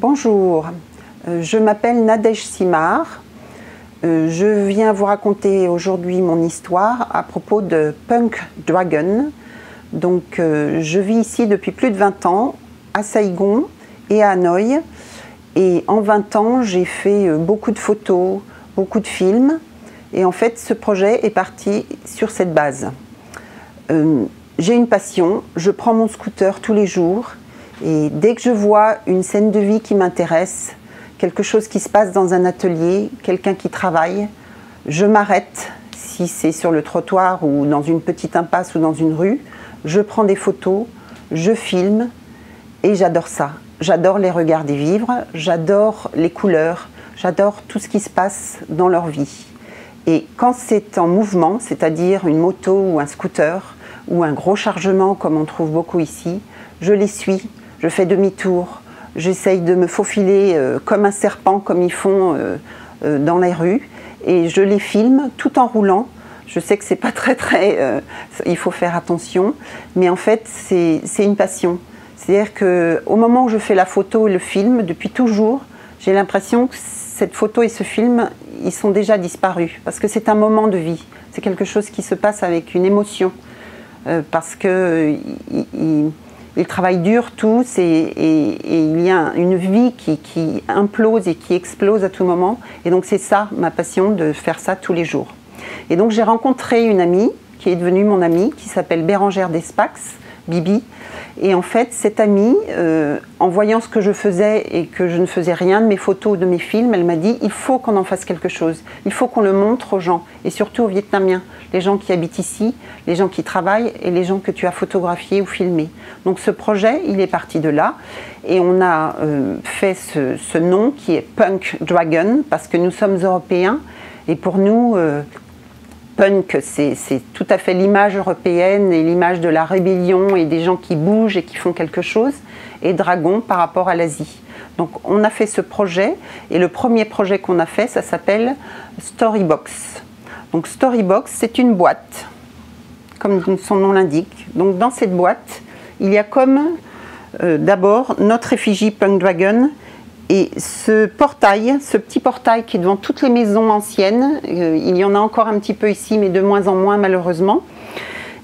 Bonjour, euh, je m'appelle Nadège Simard. Euh, je viens vous raconter aujourd'hui mon histoire à propos de Punk Dragon. Donc, euh, je vis ici depuis plus de 20 ans, à Saigon et à Hanoï. Et en 20 ans, j'ai fait beaucoup de photos, beaucoup de films. Et en fait, ce projet est parti sur cette base. j'ai une passion, je prends mon scooter tous les jours et dès que je vois une scène de vie qui m'intéresse, quelque chose qui se passe dans un atelier, quelqu'un qui travaille, je m'arrête, si c'est sur le trottoir ou dans une petite impasse ou dans une rue, je prends des photos, je filme et j'adore ça. J'adore les regarder vivre, j'adore les couleurs, j'adore tout ce qui se passe dans leur vie. Et quand c'est en mouvement, c'est-à-dire une moto ou un scooter ou un gros chargement comme on trouve beaucoup ici, je les suis, je fais demi-tour, j'essaye de me faufiler euh, comme un serpent, comme ils font euh, euh, dans les rues, et je les filme tout en roulant. Je sais que c'est pas très très, il faut faire attention, mais en fait c'est une passion. C'est-à-dire que au moment où je fais la photo et le film, depuis toujours, j'ai l'impression que cette photo et ce film, ils sont déjà disparus parce que c'est un moment de vie. C'est quelque chose qui se passe avec une émotion parce que ils travaillent dur tous et, il y a une vie qui, implose et qui explose à tout moment. Et donc c'est ça ma passion de faire ça tous les jours. Et donc j'ai rencontré une amie qui est devenue mon amie, qui s'appelle Bérangère Despax, Bibi, et en fait, cette amie, euh, en voyant ce que je faisais et que je ne faisais rien de mes photos ou de mes films, elle m'a dit il faut qu'on en fasse quelque chose. Il faut qu'on le montre aux gens, et surtout aux Vietnamiens, les gens qui habitent ici, les gens qui travaillent et les gens que tu as photographiés ou filmés. Donc ce projet, il est parti de là. Et on a euh, fait ce, nom qui est Punk Dragon, parce que nous sommes européens. Et pour nous, euh, punk, c'est tout à fait l'image européenne et l'image de la rébellion et des gens qui bougent et qui font quelque chose, et dragon par rapport à l'Asie. Donc on a fait ce projet, et le premier projet qu'on a fait, ça s'appelle Storybox. Donc Storybox, c'est une boîte, comme son nom l'indique. Donc dans cette boîte, il y a comme euh, d'abord notre effigie Punk Dragon, et ce portail, ce petit portail qui est devant toutes les maisons anciennes, euh, il y en a encore un petit peu ici, mais de moins en moins malheureusement.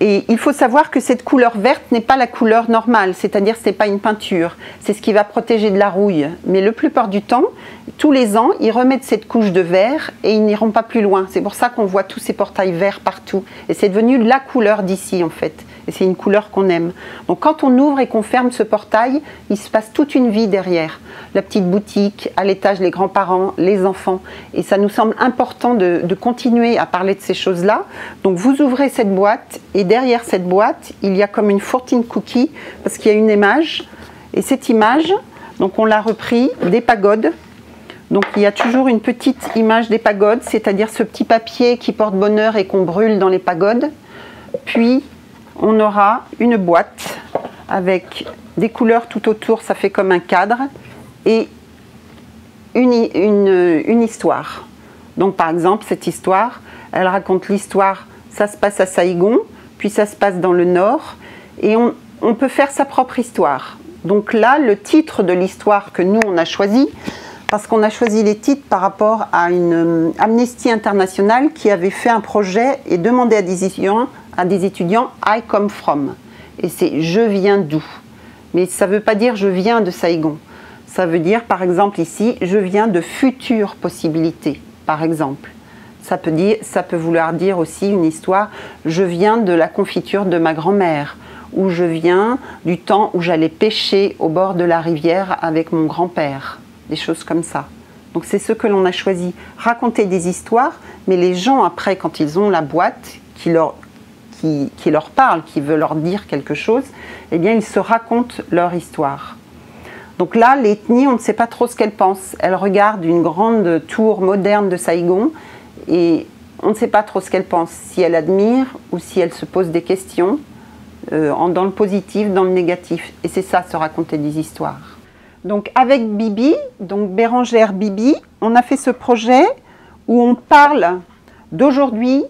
Et il faut savoir que cette couleur verte n'est pas la couleur normale, c'est-à-dire ce n'est pas une peinture, c'est ce qui va protéger de la rouille. Mais le plupart du temps, tous les ans, ils remettent cette couche de vert et ils n'iront pas plus loin. C'est pour ça qu'on voit tous ces portails verts partout. Et c'est devenu la couleur d'ici en fait c'est une couleur qu'on aime. Donc quand on ouvre et qu'on ferme ce portail, il se passe toute une vie derrière. La petite boutique, à l'étage les grands-parents, les enfants. Et ça nous semble important de, continuer à parler de ces choses-là. Donc vous ouvrez cette boîte et derrière cette boîte, il y a comme une fortune cookie parce qu'il y a une image. Et cette image, donc on l'a repris des pagodes. Donc il y a toujours une petite image des pagodes, c'est-à-dire ce petit papier qui porte bonheur et qu'on brûle dans les pagodes. Puis on aura une boîte avec des couleurs tout autour, ça fait comme un cadre, et une, histoire. Donc par exemple, cette histoire, elle raconte l'histoire, ça se passe à Saïgon, puis ça se passe dans le nord, et on, peut faire sa propre histoire. Donc là, le titre de l'histoire que nous, on a choisi, parce qu'on a choisi les titres par rapport à une euh, Amnesty internationale qui avait fait un projet et demandé à des à des étudiants I come from. Et c'est je viens d'où. Mais ça ne veut pas dire je viens de Saigon. Ça veut dire par exemple ici je viens de futures possibilités, par exemple. Ça peut, dire, ça peut vouloir dire aussi une histoire je viens de la confiture de ma grand-mère ou je viens du temps où j'allais pêcher au bord de la rivière avec mon grand-père des choses comme ça. Donc c'est ce que l'on a choisi, raconter des histoires, mais les gens après, quand ils ont la boîte qui leur, qui, leur parle, qui veut leur dire quelque chose, eh bien ils se racontent leur histoire. Donc là, l'ethnie, on ne sait pas trop ce qu'elle pense. Elle regarde une grande tour moderne de Saïgon et on ne sait pas trop ce qu'elle pense, si elle admire ou si elle se pose des questions, euh, dans le positif, dans le négatif. Et c'est ça, se raconter des histoires. Donc avec Bibi, donc Bérangère Bibi, on a fait ce projet où on parle d'aujourd'hui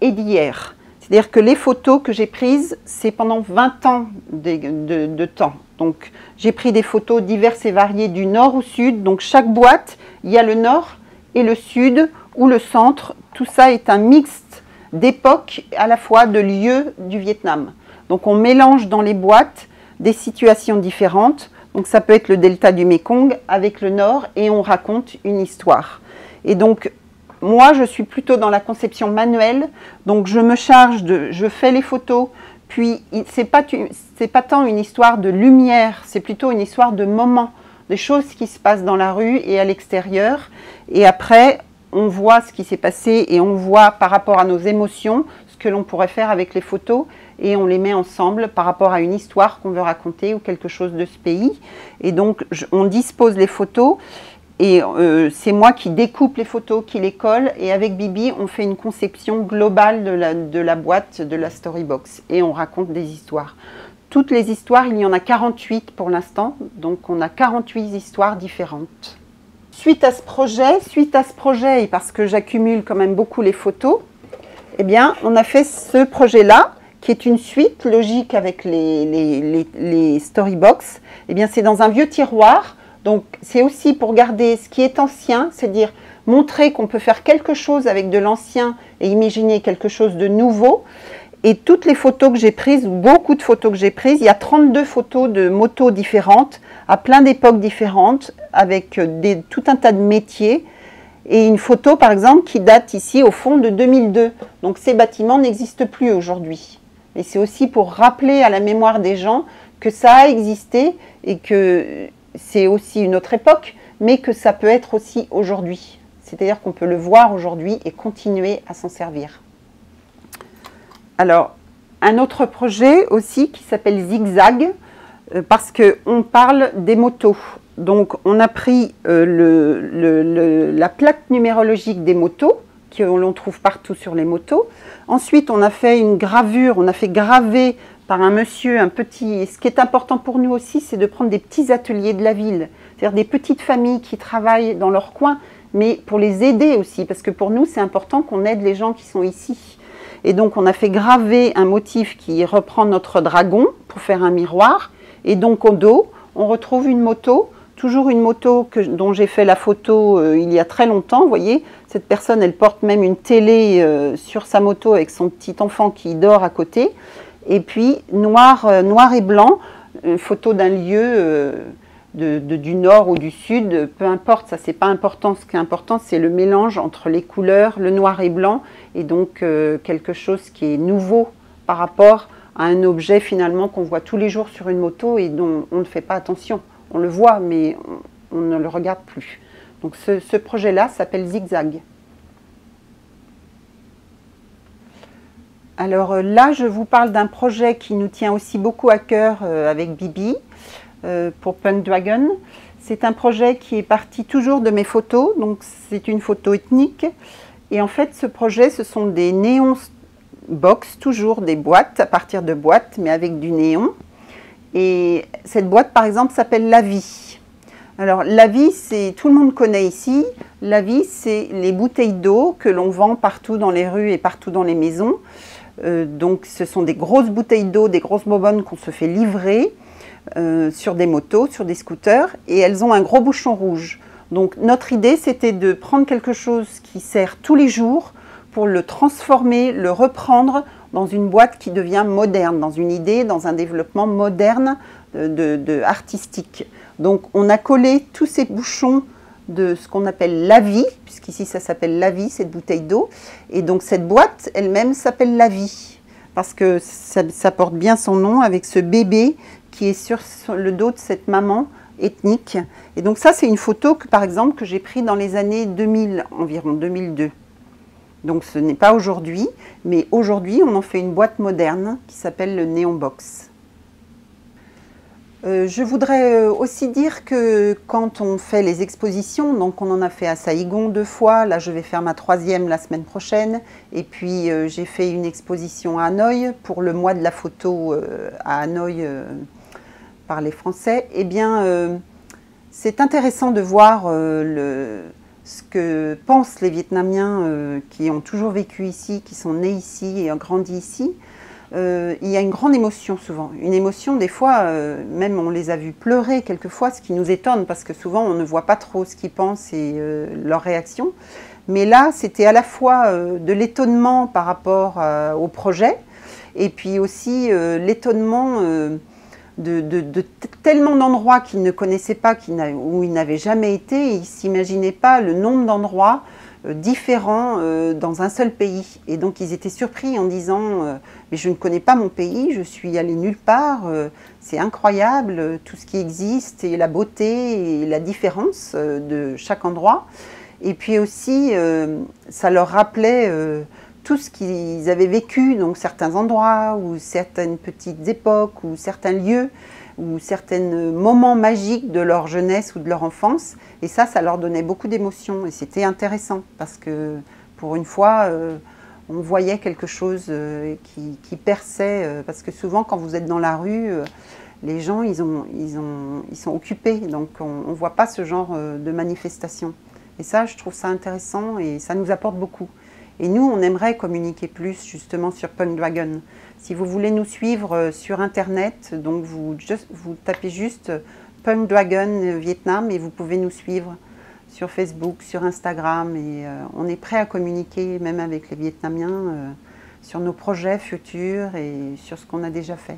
et d'hier. C'est-à-dire que les photos que j'ai prises, c'est pendant 20 ans de, temps. Donc j'ai pris des photos diverses et variées du nord au sud. Donc chaque boîte, il y a le nord et le sud ou le centre. Tout ça est un mixte d'époques à la fois de lieux du Vietnam. Donc on mélange dans les boîtes des situations différentes. Donc ça peut être le delta du Mekong avec le nord et on raconte une histoire. Et donc moi je suis plutôt dans la conception manuelle. Donc je me charge de, je fais les photos. Puis c'est pas pas tant une histoire de lumière, c'est plutôt une histoire de moment, des choses qui se passent dans la rue et à l'extérieur. Et après on voit ce qui s'est passé et on voit par rapport à nos émotions ce que l'on pourrait faire avec les photos et on les met ensemble par rapport à une histoire qu'on veut raconter ou quelque chose de ce pays. Et donc, on dispose les photos et euh, c'est moi qui découpe les photos, qui les colle et avec Bibi, on fait une conception globale de la, boîte, de la storybox et on raconte des histoires. Toutes les histoires, il y en a 48 pour l'instant, donc on a 48 histoires différentes. Suite à ce projet, suite à ce projet, et parce que j'accumule quand même beaucoup les photos, eh bien, on a fait ce projet-là qui est une suite logique avec les, les, les, storybox, eh bien c'est dans un vieux tiroir. Donc c'est aussi pour garder ce qui est ancien, c'est-à-dire montrer qu'on peut faire quelque chose avec de l'ancien et imaginer quelque chose de nouveau. Et toutes les photos que j'ai prises, beaucoup de photos que j'ai prises, il y a 32 photos de motos différentes, à plein d'époques différentes, avec des, tout un tas de métiers. Et une photo, par exemple, qui date ici au fond de 2002. Donc ces bâtiments n'existent plus aujourd'hui. Et c'est aussi pour rappeler à la mémoire des gens que ça a existé et que c'est aussi une autre époque, mais que ça peut être aussi aujourd'hui. C'est-à-dire qu'on peut le voir aujourd'hui et continuer à s'en servir. Alors, un autre projet aussi qui s'appelle Zigzag, euh, parce qu'on parle des motos. Donc, on a pris euh, la plaque numérologique des motos, que l'on trouve partout sur les motos. Ensuite, on a fait une gravure, on a fait graver par un monsieur un petit. Ce qui est important pour nous aussi, c'est de prendre des petits ateliers de la ville, c'est-à-dire des petites familles qui travaillent dans leur coin, mais pour les aider aussi, parce que pour nous, c'est important qu'on aide les gens qui sont ici. Et donc, on a fait graver un motif qui reprend notre dragon pour faire un miroir. Et donc, au dos, on retrouve une moto toujours une moto que, dont j'ai fait la photo euh, il y a très longtemps. Vous voyez, cette personne, elle porte même une télé euh, sur sa moto avec son petit enfant qui dort à côté. Et puis, noir, euh, noir et blanc, une photo d'un lieu de, du nord ou du sud, peu importe, ça c'est pas important. Ce qui est important, c'est le mélange entre les couleurs, le noir et blanc, et donc quelque chose qui est nouveau par rapport à un objet finalement qu'on voit tous les jours sur une moto et dont on ne fait pas attention on le voit, mais on, ne le regarde plus. Donc ce, projet-là s'appelle Zigzag. Alors euh, là, je vous parle d'un projet qui nous tient aussi beaucoup à cœur euh, avec Bibi euh, pour Punk Dragon. C'est un projet qui est parti toujours de mes photos, donc c'est une photo ethnique. Et en fait, ce projet, ce sont des néons box, toujours des boîtes, à partir de boîtes, mais avec du néon. Et cette boîte, par exemple, s'appelle La Vie. Alors, La Vie, c'est tout le monde connaît ici. La Vie, c'est les bouteilles d'eau que l'on vend partout dans les rues et partout dans les maisons. Euh, donc, ce sont des grosses bouteilles d'eau, des grosses bonbonnes qu'on se fait livrer euh, sur des motos, sur des scooters, et elles ont un gros bouchon rouge. Donc, notre idée, c'était de prendre quelque chose qui sert tous les jours pour le transformer, le reprendre dans une boîte qui devient moderne, dans une idée, dans un développement moderne de, artistique. Donc on a collé tous ces bouchons de ce qu'on appelle la vie, puisqu'ici ça s'appelle la vie, cette bouteille d'eau. Et donc cette boîte elle-même s'appelle la vie, parce que ça, porte bien son nom avec ce bébé qui est sur le dos de cette maman ethnique. Et donc ça c'est une photo que par exemple que j'ai prise dans les années 2000, environ 2002. Donc ce n'est pas aujourd'hui, mais aujourd'hui on en fait une boîte moderne qui s'appelle le Neon Box. Euh, je voudrais euh, aussi dire que quand on fait les expositions, donc on en a fait à Saïgon deux fois, là je vais faire ma troisième la semaine prochaine, et puis euh, j'ai fait une exposition à Hanoï pour le mois de la photo à Hanoï par les Français, eh bien c'est intéressant de voir ce que pensent les Vietnamiens qui ont toujours vécu ici, qui sont nés ici et ont grandi ici. Euh, il y a une grande émotion souvent. Une émotion, des fois, euh, même on les a vus pleurer quelquefois, ce qui nous étonne parce que souvent on ne voit pas trop ce qu'ils pensent et leur réaction. Mais là, c'était à la fois de l'étonnement par rapport au projet et puis aussi l'étonnement de, tellement d'endroits qu'ils ne connaissaient pas, où ils n'avaient jamais été, ils ne s'imaginaient pas le nombre d'endroits euh, différents euh, dans un seul pays. Et donc ils étaient surpris en disant euh, Mais je ne connais pas mon pays, je suis allé nulle part, c'est incroyable tout ce qui existe et la beauté et la différence de chaque endroit. Et puis aussi, ça leur rappelait tout ce qu'ils avaient vécu, donc certains endroits ou certaines petites époques ou certains lieux ou certains moments magiques de leur jeunesse ou de leur enfance. Et ça, ça leur donnait beaucoup d'émotions et c'était intéressant parce que pour une fois, euh, on voyait quelque chose euh, qui, perçait. Euh, parce que souvent, quand vous êtes dans la rue, les gens, ils, ont, ils, ont, ils sont occupés, donc on ne voit pas ce genre de manifestation. Et ça, je trouve ça intéressant et ça nous apporte beaucoup. Et nous, on aimerait communiquer plus justement sur Punk Dragon. Si vous voulez nous suivre euh, sur Internet, donc vous, tapez juste Punk Dragon Vietnam et vous pouvez nous suivre sur Facebook, sur Instagram. Et euh, on est prêt à communiquer même avec les Vietnamiens euh, sur nos projets futurs et sur ce qu'on a déjà fait.